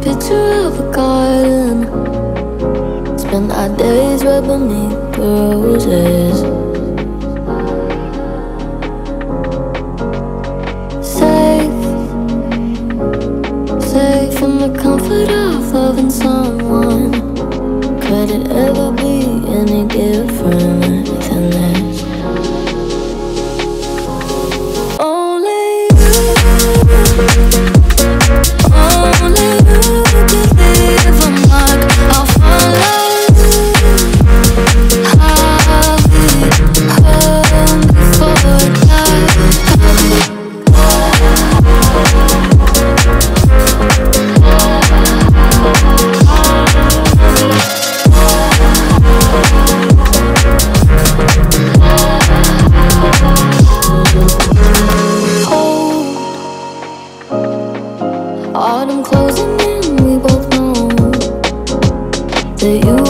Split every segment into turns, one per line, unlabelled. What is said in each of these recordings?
picture of a garden. Spend our days right beneath the roses Safe, safe from the comfort of loving someone. Could it ever That you.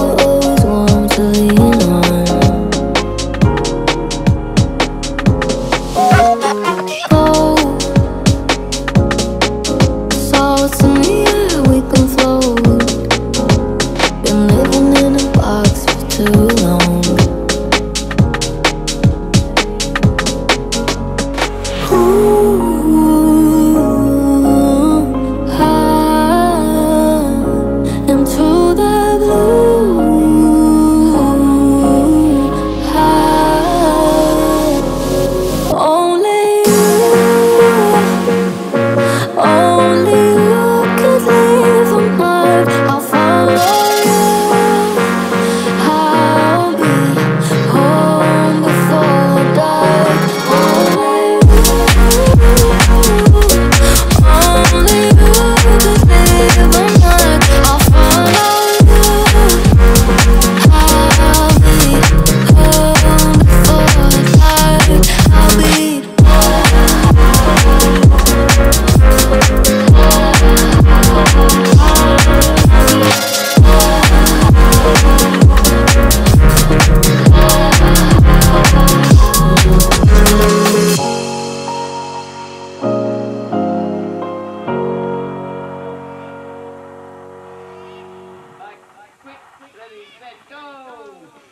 said go!